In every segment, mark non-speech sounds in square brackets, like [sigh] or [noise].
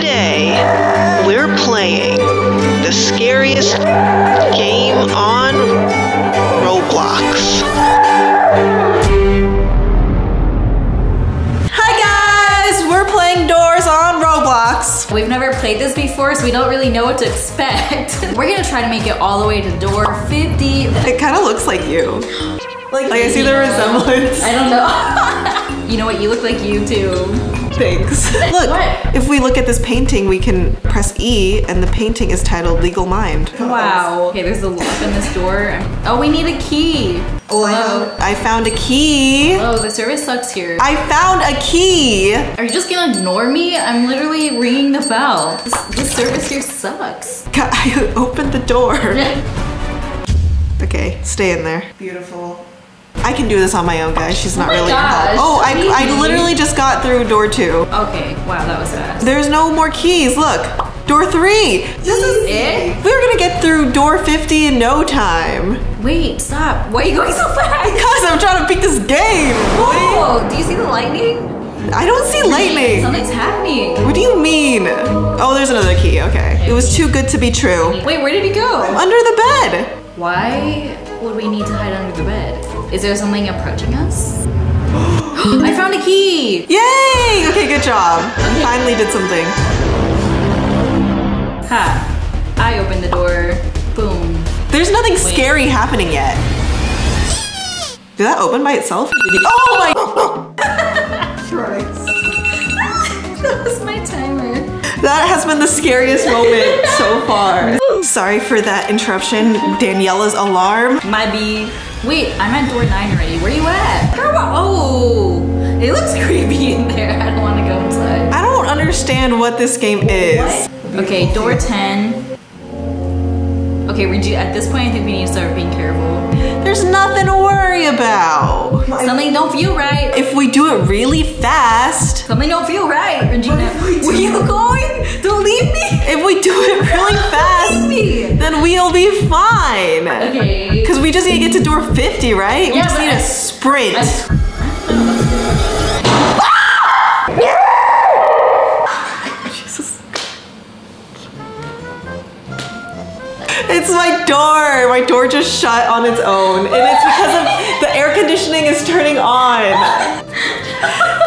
Today, we're playing the scariest game on Roblox. Hi guys, we're playing Doors on Roblox. We've never played this before, so we don't really know what to expect. [laughs] We're gonna try to make it all the way to door 50. It kind of looks like you. Like, I see the resemblance. I don't know. [laughs] you know what? You look like you too. Thanks. [laughs] Look, What? if we look at this painting, we can press E, and the painting is titled Legal Mind. Wow. Okay, there's a lock on this door. Oh, we need a key. Oh, I Hello. found, I found a key. Oh, the service sucks here. I found a key. Are you just gonna ignore me? I'm literally ringing the bell. This, this service here sucks. [laughs] I opened the door. Okay, stay in there. Beautiful. I can do this on my own, guys. She's not oh my really. gosh, oh, I, I literally just got through door two. Okay, wow, that was fast. There's no more keys. Look, door three. This is it? We're gonna get through door 50 in no time. Wait, stop. Why are you going so fast? Because I'm trying to beat this game. Oh, do you see the lightning? I don't see lightning. Something's happening. What do you mean? Oh, there's another key. Okay. It was too good to be true. Wait, where did he go? Under the bed. Why would we need to hide under the bed? Is there something approaching us? [gasps] I found a key! Yay! Okay, good job. You finally did something. Ha! I opened the door. Boom. There's nothing scary happening yet. Did that open by itself? Oh my! [laughs] Christ. That has been the scariest moment so far. Sorry for that interruption. Daniela's alarm. My B. Wait, I'm at door 9 already. Where you at? Girl, oh! It looks [laughs] creepy in there. I don't want to go inside. I don't understand what this game is. Okay, door 10. Okay, Reggie, at this point, I think we need to start being careful. There's nothing to worry about. Something don't feel right. If we do it really fast, Something don't feel right, Regina. Where you going? Don't leave me. if we do it really fast, me. then we'll be fine. Okay. Because we just need to get to door 50, right? we just need I- to sprint. Jesus. Door. My door just shut on its own. And it's because of the air conditioning is turning on.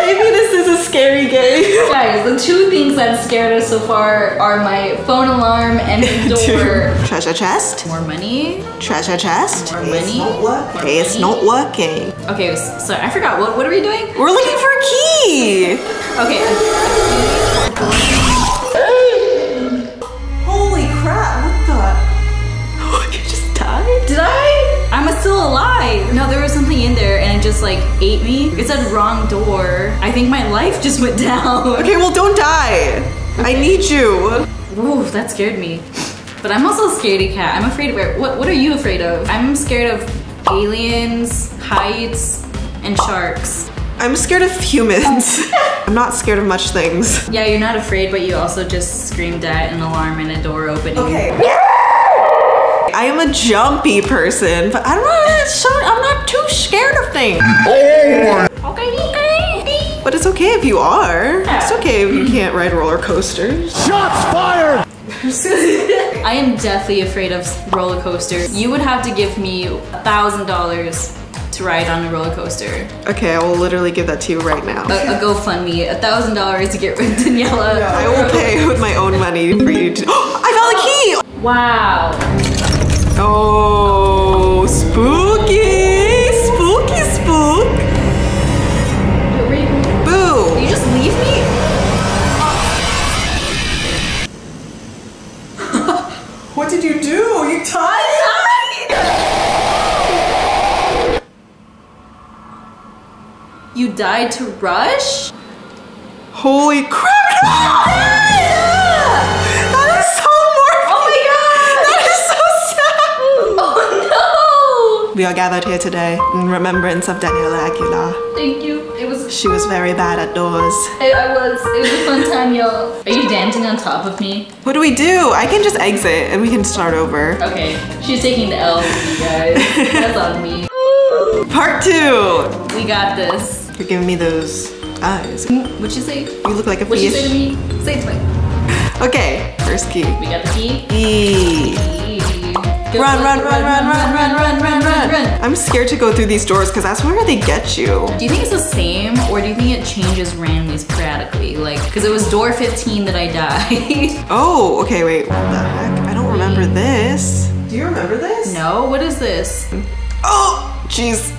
Maybe this is a scary game. Guys, the two things that scared us so far are my phone alarm and the [laughs] door. Treasure chest. More money. Treasure chest. More money. More It's not working. Okay, s- sorry, I forgot. What, what are we doing? We're looking for a key. Okay. Still alive. No, there was something in there and it just like ate me. It said wrong door. I think my life just went [laughs] down. Okay, well, don't die. I need you. Ooh, that scared me. But I'm also a scaredy cat. I'm afraid of what what are you afraid of? I'm scared of aliens, heights, and sharks. I'm scared of humans. [laughs] I'm not scared of much things. Yeah, you're not afraid, but you also just screamed at an alarm and a door opening. I am a jumpy person, but I'm not, so, I'm not too scared of things. Oh! Okay, okay. But it's okay if you are. It's okay if you can't ride roller coasters. Shots fired! [laughs] I am deathly afraid of roller coasters. You would have to give me a thousand dollars to ride on a roller coaster. Okay, I will literally give that to you right now. A, a GoFundMe, a thousand dollars to get rid of Daniela. I will pay with my own money for you to. [gasps] I found the key! Wow. Oh, spooky! Spooky spook! Boo! you just leave me? [laughs] What did you do? You died? You died to Rush? Holy crap! [laughs] We are gathered here today in remembrance of Daniela Aguilar. Thank you. It was. She was very bad at doors. I, I was. It was a fun time, y'all. Are you dancing on top of me? What do we do? I can just exit and we can start over. Okay, she's taking the L with you guys. That's on me. Part two! We got this. You're giving me those eyes. Mm, what'd you say? You look like a What'd you say to fish. me? Say it to me. Okay, first key. We got the key. E. Go, Run, go, run, run, run, run, run, run, run, run. run. I'm scared to go through these doors because that's where they get you. Do you think it's the same, or do you think it changes randomly sporadically? Like, because it was door 15 that I died. [laughs] Oh, okay, wait. What the heck? I don't remember this. Do you remember this? no, what is this? Oh, jeez.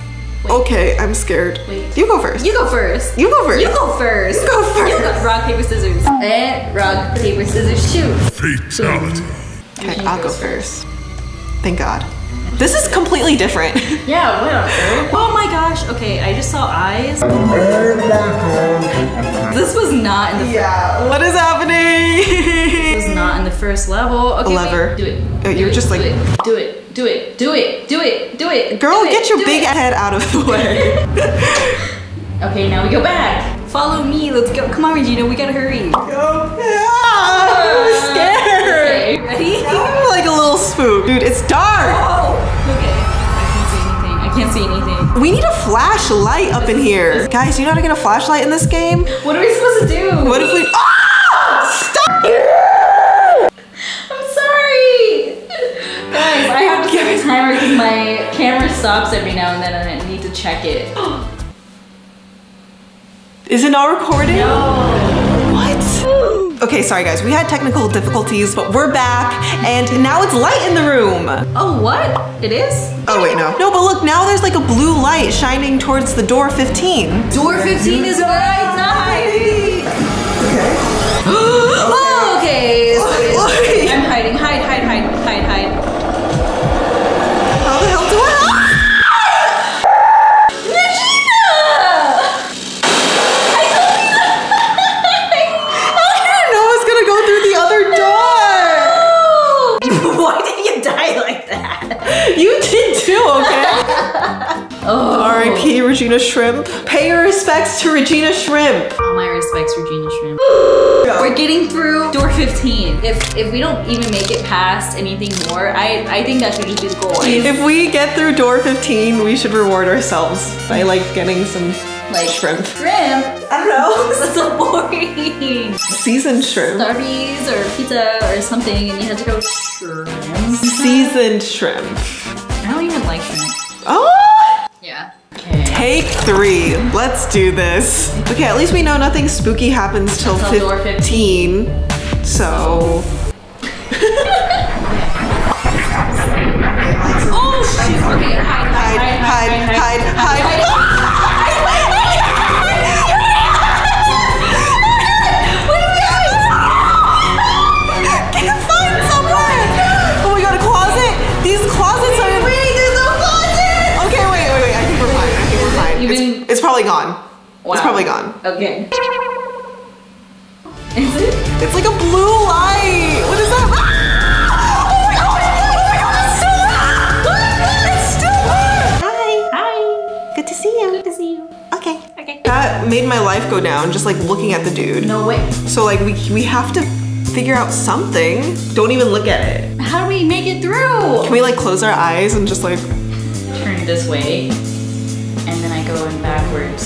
Okay, I'm scared. Wait. You go first. You go first. You go first. You go first. You go first. You go rock paper scissors. And rock paper scissors shoot. Fatality. Okay, I'll go first. Thank God. This is completely different. [laughs] Yeah, what on earth? Oh my gosh. Okay, I just saw eyes. This was not in the. yeah. What is happening? This was not in the first level. Okay, wait, lever. do it. Oh, Do you're it, just do like- it, do it. Do it. Do it. Do it. Do it. Girl, do it, get your big it. head out of the [laughs] way. Okay, now we go back. Follow me. Let's go. Come on, Regina. We gotta hurry. Ah, I'm scared. Ready? I'm like a little spook. Dude, it's dark. Oh. Okay. I can't see anything. I can't see anything. We need a flashlight up in here. Guys, you know how to get a flashlight in this game? What are we supposed to do? What if we. [laughs] Ah! Stop! I'm sorry. Guys, I have to set a timer because my camera stops every now and then and I need to check it. [gasps] Is it not recording? No. Okay, sorry guys, we had technical difficulties, but we're back, and now it's light in the room. Oh, what? It is? Oh wait, no. No, but look, now there's like a blue light shining towards the door 15. Door 15 is where I died. oh, okay. So Regina Shrimp. Pay your respects to Regina Shrimp. All my respects, Regina Shrimp. We're getting through door 15. If if we don't even make it past anything more, I I think that should just be the goal. If we get through door 15, we should reward ourselves by like getting some Like shrimp. Shrimp. I don't know. [laughs] That's so boring. Seasoned shrimp. Starbies or pizza or something, and you had to go shrimp. Seasoned shrimp. I don't even like shrimp. Oh! Take three. Let's do this. Okay, at least we know nothing spooky happens till Until door 15. So. [laughs] Oh shoot! Okay, hide, hide, Hide, hide, hide, hide. Probably gone. Wow. It's probably gone. Okay. Is it? It's like a blue light. What is that? Ah! Oh my god! Oh my god! It's still there! It's still there! Hi. Hi. Good to see you. Good to see you. Okay. Okay. That made my life go down just like looking at the dude. No way. So like we we have to figure out something. Don't even look at it. How do we make it through? Can we like close our eyes and just like Turn this way, and then I go in backwards.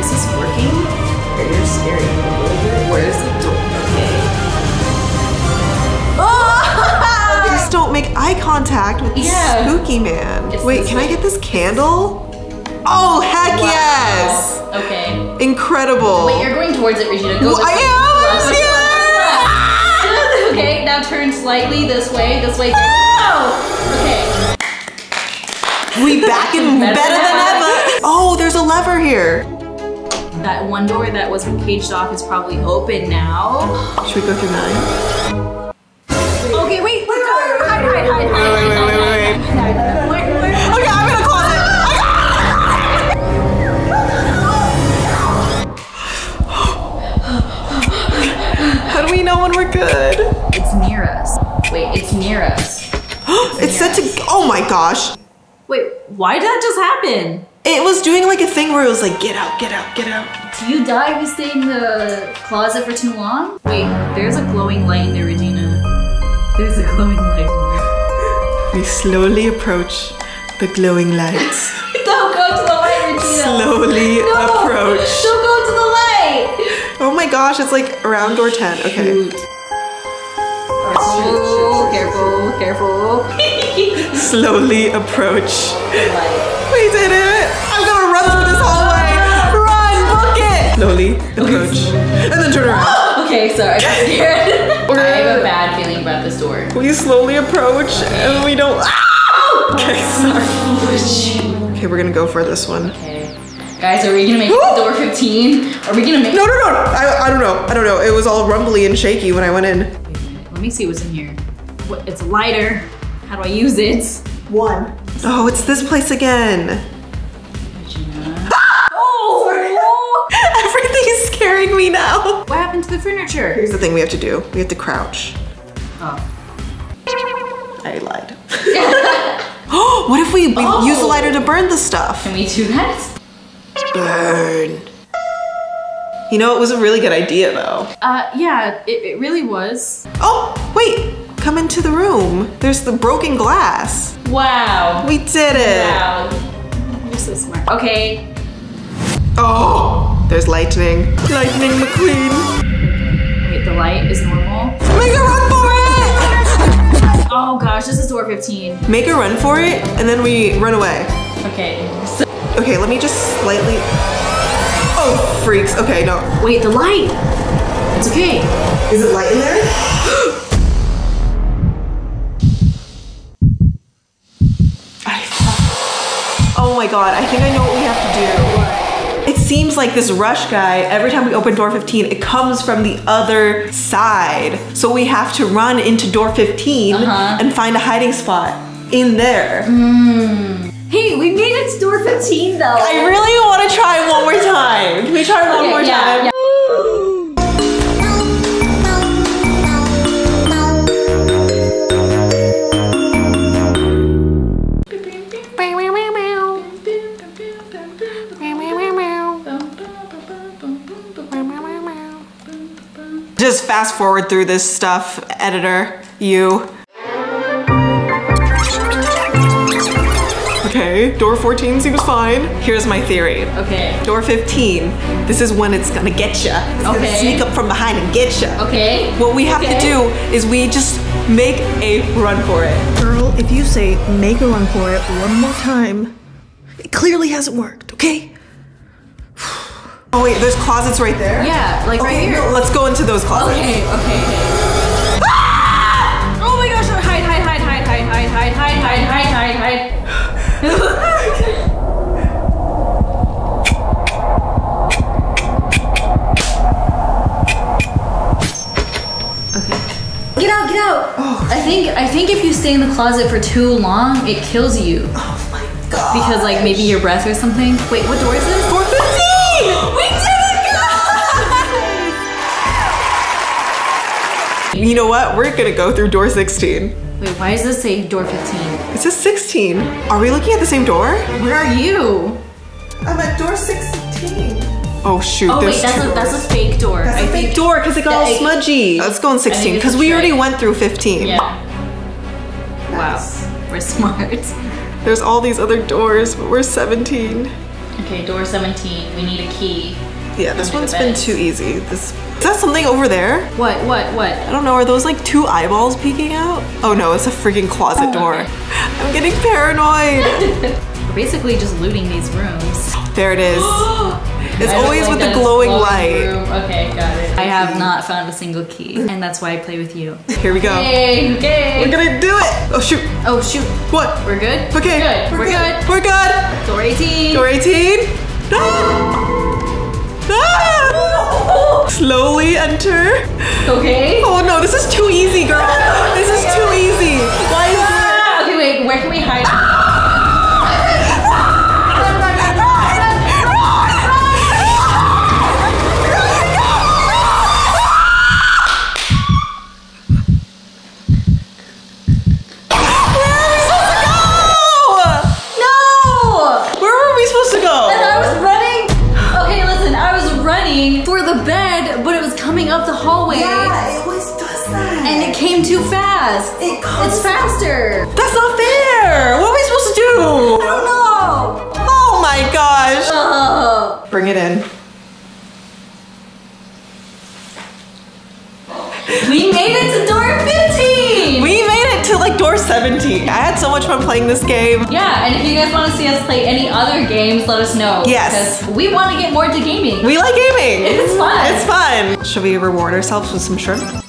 Is this working? You're scary a little bit. Where's the door? Oh! [laughs] Just don't make eye contact with the Yeah. spooky man. It's Wait, this can I get this candle? Oh heck Wow. yes! Okay. Incredible. Wait, you're going towards it, Regina. Go Well, I am, left, [laughs] yeah. Okay, now turn slightly this way, this way. [laughs] No! We back in Better better than than ever. Oh, there's a lever here. That one door that was caged off is probably open now. Should we go through nine? Okay, wait. Wait, hide, hide, hide, hide, Wait, wait, wait, wait, wait. hide, hide. Where, where? Okay, I'm in a closet. How do we know when we're good? It's near us. Wait, it's near us. It's set to. Oh my gosh. Wait, why did that just happen? It was doing like a thing where it was like, get out, get out, get out. Do you die if you stay in the closet for too long? Wait, there's a glowing light in there, Regina. There's a glowing light. We slowly approach the glowing lights. [laughs] Don't go to the light, Regina. Slowly no, approach. Don't go to the light. Oh my gosh, it's like around door 10. Okay. Shoot. Oh, careful, careful. [laughs] Slowly approach. We did it! I'm gonna run through this hallway! Run! Book it! Slowly approach. And then turn around. [gasps] okay, sorry, I got scared. [laughs] I have a bad feeling about this door. We slowly approach and we don't. Ah! [laughs] Okay, sorry. Okay, we're gonna go for this one. Okay. Guys, are we gonna make it to door 15? Are we gonna make No, no, no! I, I don't know. I don't know. It was all rumbly and shaky when I went in. Let me see what's in here. What, it's a lighter. How do I use it? One. Oh, it's this place again. Ah! Oh, [laughs] oh! Everything is scaring me now. What happened to the furniture? Here's the thing we have to do. We have to crouch. Oh. I lied. Oh, [laughs] [gasps] [gasps] what if we, we Oh. use the lighter to burn the stuff? Can we do that? Burn. You know, it was a really good idea though. Uh, yeah, it, it really was. Oh, wait! Come into the room. There's the broken glass. Wow. We did it. Wow. You're so smart. Okay. Oh, there's lightning. Lightning McQueen. Wait, the light is normal. Make a run for it! Oh gosh, this is door 15. Make a run for it, and then we run away. Okay. So, Okay, let me just slightly. Oh, freaks. Okay, no. wait, the light. It's okay. Is it light in there? I- oh my god, I think I know what we have to do. It seems like this rush guy, every time we open door 15, it comes from the other side. So we have to run into door 15 Uh-huh. and find a hiding spot in there. Hey, we made it to door 15 though. I really want to try one more time. Can we try one Okay, more yeah, time? yeah. Just fast forward through this stuff, editor. You. Okay, door 14 seems fine. Here's my theory. Okay. Door 15, this is when it's gonna get ya. It's gonna Okay. sneak up from behind and get ya. Okay. What we have Okay. to do is we just make a run for it. Girl, if you say make a run for it one more time, it clearly hasn't worked, okay? Oh wait, there's closets right there? Yeah, like right here. no, let's go into those closets. Okay, okay, okay. Oh my gosh, hide, hide, hide, hide, hide, hide, hide, hide, hide, hide, hide, hide. Get out, get out! I think I think if you stay in the closet for too long, it kills you. Oh my god. Because like maybe your breath or something. Wait, what door is this? 415! [gasps] We did! You know what? We're gonna go through door 16. Wait, why does this say door 15? It says 16. Are we looking at the same door? Where are you? Oh, I'm at door 16. Oh shoot, Oh there's wait, that's two a that's a fake door. That's I a fake think- door because it got all Yeah, I- smudgy. Let's go in 16 because a we already went through 15. Yeah. Nice. Wow, we're smart. There's all these other doors, but we're 17. Okay, door 17. We need a key. Yeah, this one's been too easy. This is that something over there? What? What? What? I don't know. Are those like two eyeballs peeking out? Oh no, it's a freaking closet Oh, door. okay. [laughs] I'm getting paranoid. [laughs] We're basically just looting these rooms. [gasps] there it is. [gasps] It's I always with the that glowing light. room. Okay, got it. I have not found a single key, [laughs] and that's why I play with you. Here we go. Yay! Okay. We're gonna do it. Oh shoot. Oh shoot. What? We're good. Okay. We're good. We're good. We're good. Door 18. Door 18. [gasps] Ah! Ah! Slowly enter. Okay. Oh no, this is too easy, girl. [laughs] This is too easy. Why is Ah, okay, wait. Where can we hide? No! Fast. It comes- It's faster. That's not fair. What are we supposed to do? I don't know. Oh my gosh. Oh. Bring it in. We made it to door 15! We made it to like door 17. I had so much fun playing this game. yeah, and if you guys want to see us play any other games, let us know. Yes. Because we want to get more into gaming. We like gaming. It's fun. It's fun. Should we reward ourselves with some shrimp?